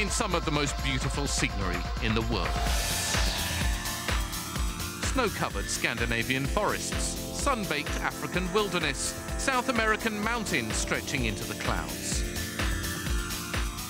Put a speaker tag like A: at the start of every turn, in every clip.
A: In some of the most beautiful scenery in the world. Snow-covered Scandinavian forests, sun-baked African wilderness, South American mountains stretching into the clouds.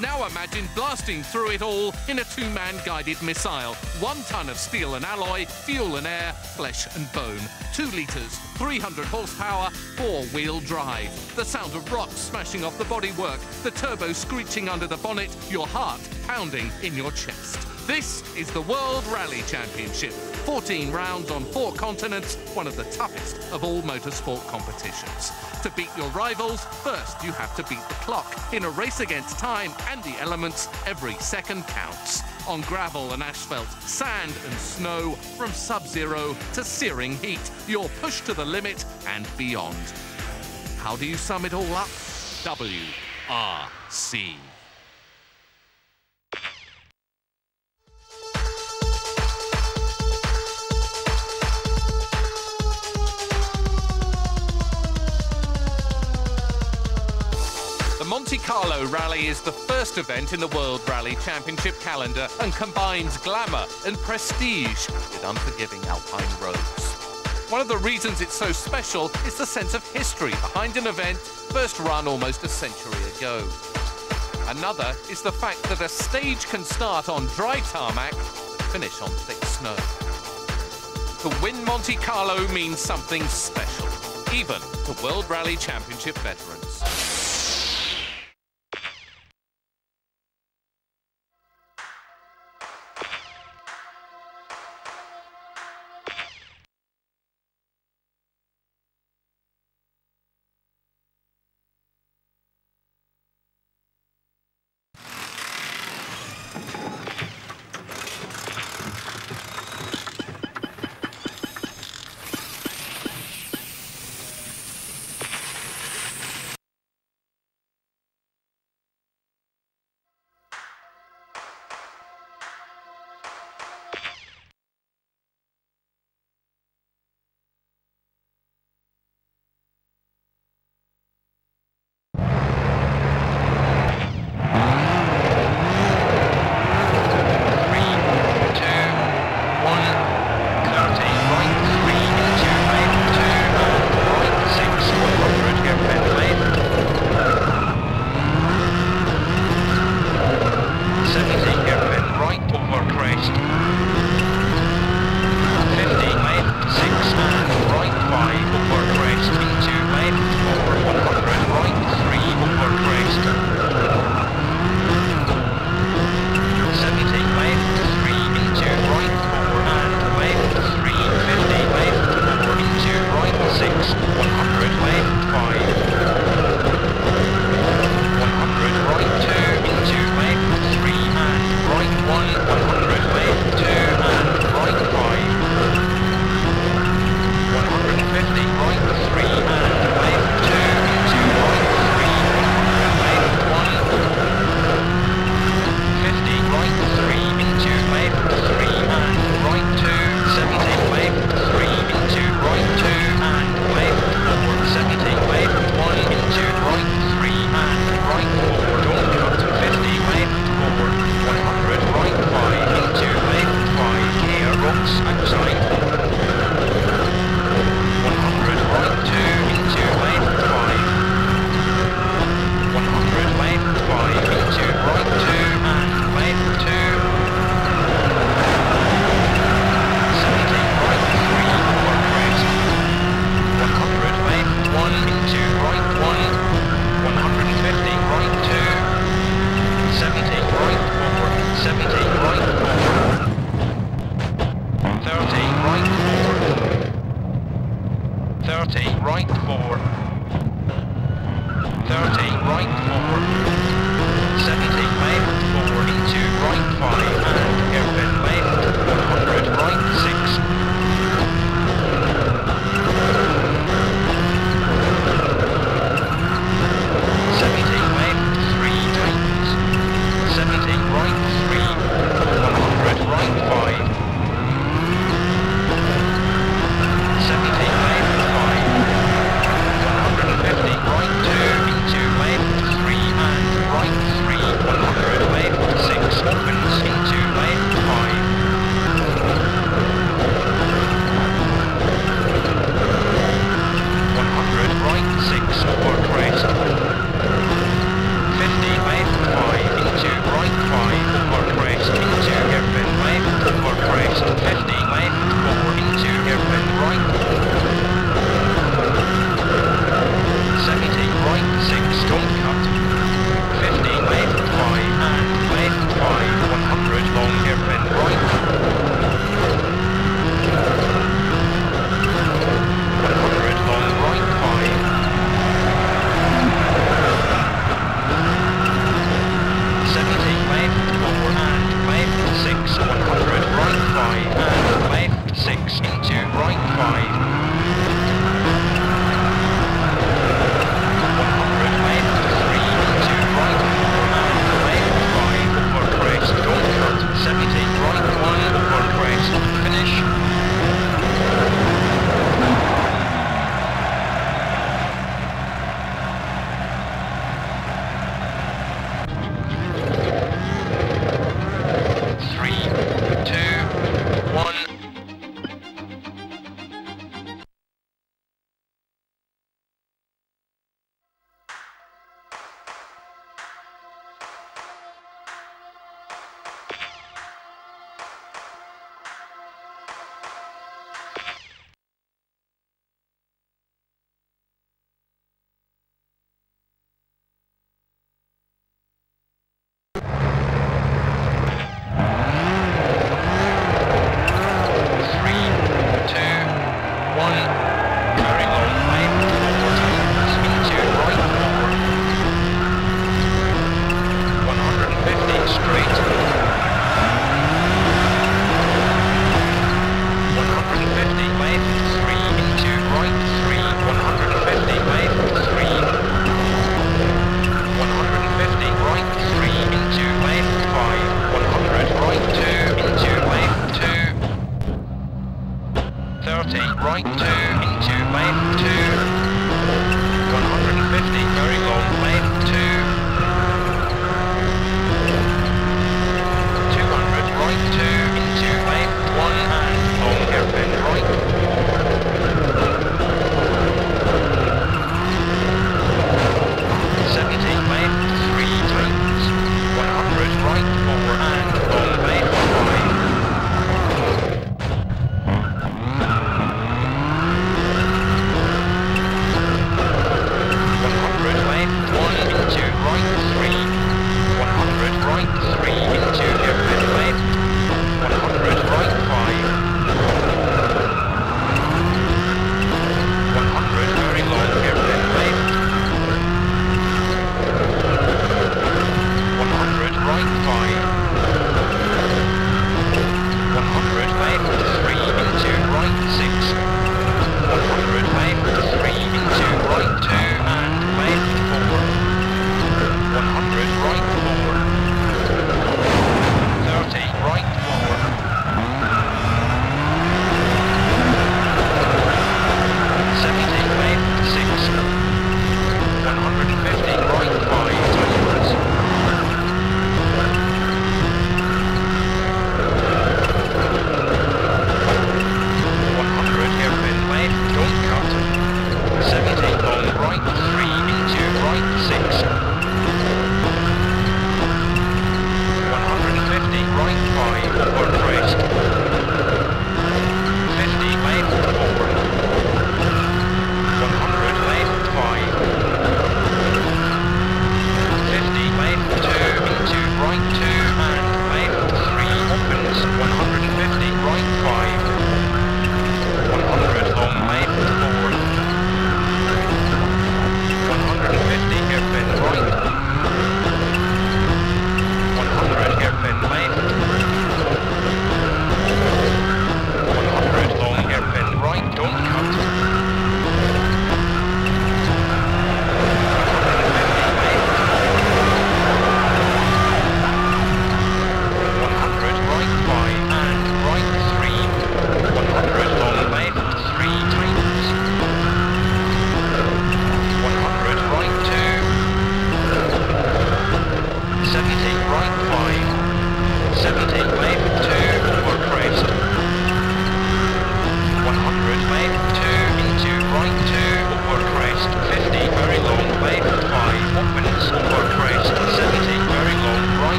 A: Now imagine blasting through it all in a two-man guided missile. One ton of steel and alloy, fuel and air, flesh and bone. Two litres, 300 horsepower, four-wheel drive. The sound of rocks smashing off the bodywork, the turbo screeching under the bonnet, your heart pounding in your chest. This is the World Rally Championship. 14 rounds on four continents, one of the toughest of all motorsport competitions. To beat your rivals, first you have to beat the clock. In a race against time and the elements, every second counts. On gravel and asphalt, sand and snow, from sub-zero to searing heat, you're pushed to the limit and beyond. How do you sum it all up? WRC. Monte Carlo Rally is the first event in the World Rally Championship calendar and combines glamour and prestige with unforgiving alpine roads. One of the reasons it's so special is the sense of history behind an event first run almost a century ago. Another is the fact that a stage can start on dry tarmac and finish on thick snow. To win Monte Carlo means something special, even to World Rally Championship veterans.